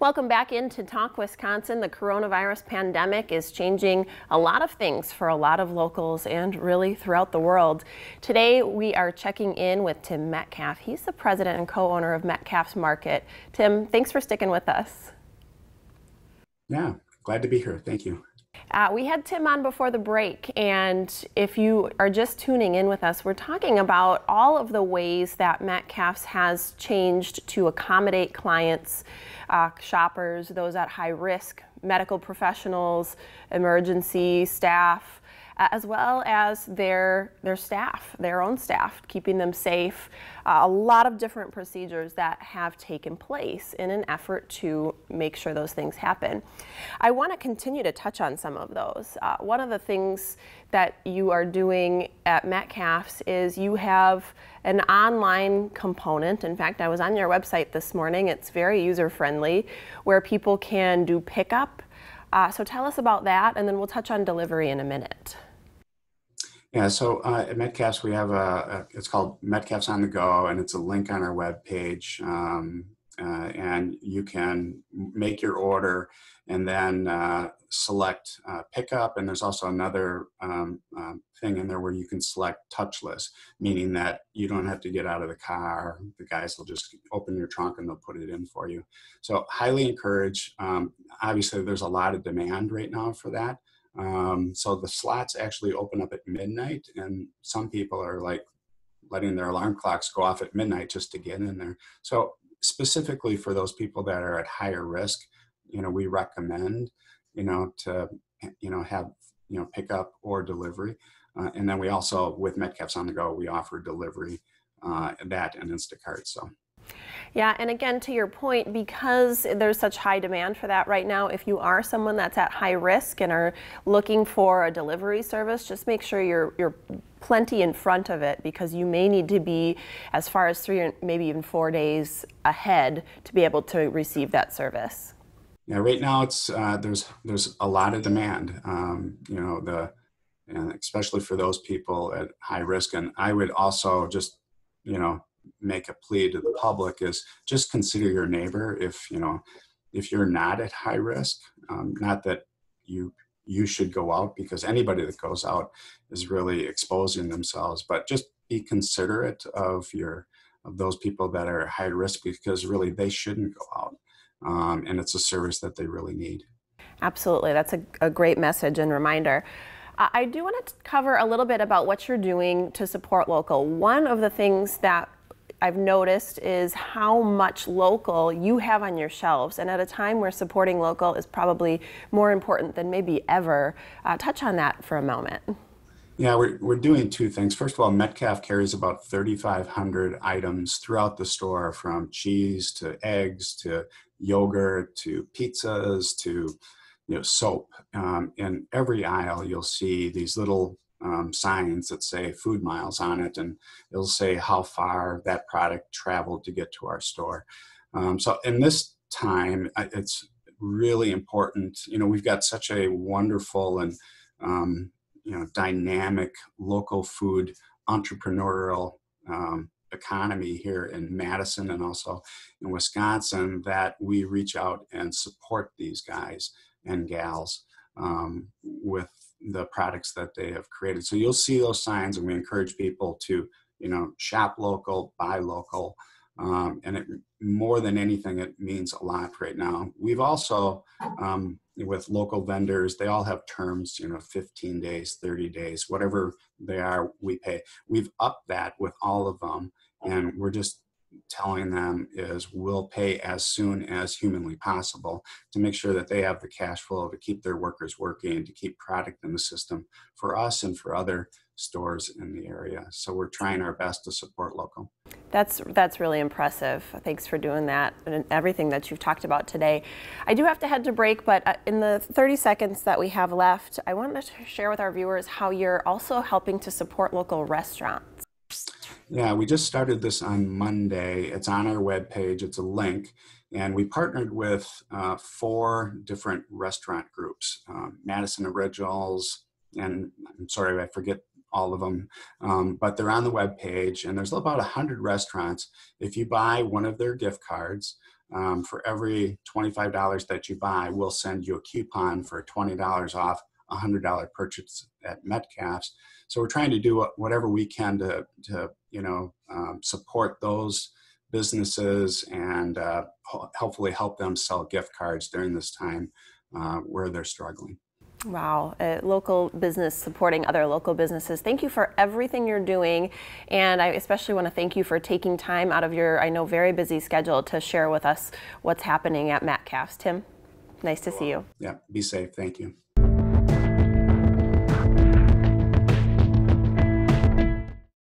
Welcome back into Talk Wisconsin. The coronavirus pandemic is changing a lot of things for a lot of locals and really throughout the world. Today we are checking in with Tim Metcalf. He's the president and co-owner of Metcalfe's Market. Tim, thanks for sticking with us. Yeah, glad to be here. Thank you. Uh, we had Tim on before the break, and if you are just tuning in with us, we're talking about all of the ways that Metcalfe's has changed to accommodate clients, uh, shoppers, those at high risk, medical professionals, emergency staff, as well as their, their staff, their own staff, keeping them safe. Uh, a lot of different procedures that have taken place in an effort to make sure those things happen. I want to continue to touch on some of those. Uh, one of the things that you are doing at Metcalfe's is you have an online component. In fact, I was on your website this morning. It's very user friendly where people can do pickup. Uh, so tell us about that, and then we'll touch on delivery in a minute. Yeah, so uh, at Metcalfe's we have a, a, it's called Metcalfe's on the Go, and it's a link on our web page, um, uh, and you can make your order and then uh, select uh, pickup. And there's also another um, um, thing in there where you can select touchless, meaning that you don't have to get out of the car. The guys will just open your trunk and they'll put it in for you. So highly encourage. Um, obviously, there's a lot of demand right now for that. Um, so the slots actually open up at midnight, and some people are like letting their alarm clocks go off at midnight just to get in there. So specifically for those people that are at higher risk, you know, we recommend, you know, to you know have you know pickup or delivery, uh, and then we also with Metcalfe's on the go we offer delivery, uh, that and Instacart. So. Yeah, and again, to your point, because there's such high demand for that right now, if you are someone that's at high risk and are looking for a delivery service, just make sure you're, you're plenty in front of it because you may need to be as far as three or maybe even four days ahead to be able to receive that service. Yeah, right now it's uh, there's there's a lot of demand. Um, you know the and especially for those people at high risk. And I would also just you know make a plea to the public is just consider your neighbor if you know if you're not at high risk. Um, not that you you should go out because anybody that goes out is really exposing themselves but just be considerate of your of those people that are high risk because really they shouldn't go out. Um, and it's a service that they really need. Absolutely. That's a, a great message and reminder. I do want to cover a little bit about what you're doing to support local. One of the things that I've noticed is how much local you have on your shelves. And at a time where supporting local is probably more important than maybe ever, uh, touch on that for a moment. Yeah, we're, we're doing two things. First of all, Metcalfe carries about 3,500 items throughout the store from cheese to eggs to yogurt to pizzas to you know soap. Um, in every aisle, you'll see these little um, signs that say food miles on it, and it'll say how far that product traveled to get to our store. Um, so in this time, it's really important. You know, we've got such a wonderful and um, you know dynamic local food entrepreneurial um, economy here in Madison and also in Wisconsin that we reach out and support these guys and gals um, with the products that they have created. So you'll see those signs, and we encourage people to, you know, shop local, buy local, um, and it more than anything, it means a lot right now. We've also, um, with local vendors, they all have terms, you know, 15 days, 30 days, whatever they are, we pay. We've upped that with all of them, and we're just telling them is we'll pay as soon as humanly possible to make sure that they have the cash flow to keep their workers working to keep product in the system for us and for other stores in the area. So we're trying our best to support local. That's that's really impressive. Thanks for doing that and everything that you've talked about today. I do have to head to break but uh, in the 30 seconds that we have left i wanted to share with our viewers how you're also helping to support local restaurants yeah, we just started this on Monday. It's on our webpage, it's a link. And we partnered with uh, four different restaurant groups um, Madison Originals, and I'm sorry, I forget all of them, um, but they're on the web page, and there's about 100 restaurants. If you buy one of their gift cards, um, for every $25 that you buy, we'll send you a coupon for $20 off $100 purchase at Metcalfe's. So we're trying to do whatever we can to, to you know, um, support those businesses and uh, hopefully help them sell gift cards during this time uh, where they're struggling. Wow, a local business supporting other local businesses. Thank you for everything you're doing. And I especially want to thank you for taking time out of your, I know, very busy schedule to share with us what's happening at Metcalfe's. Tim, nice to see you. Yeah, be safe. Thank you.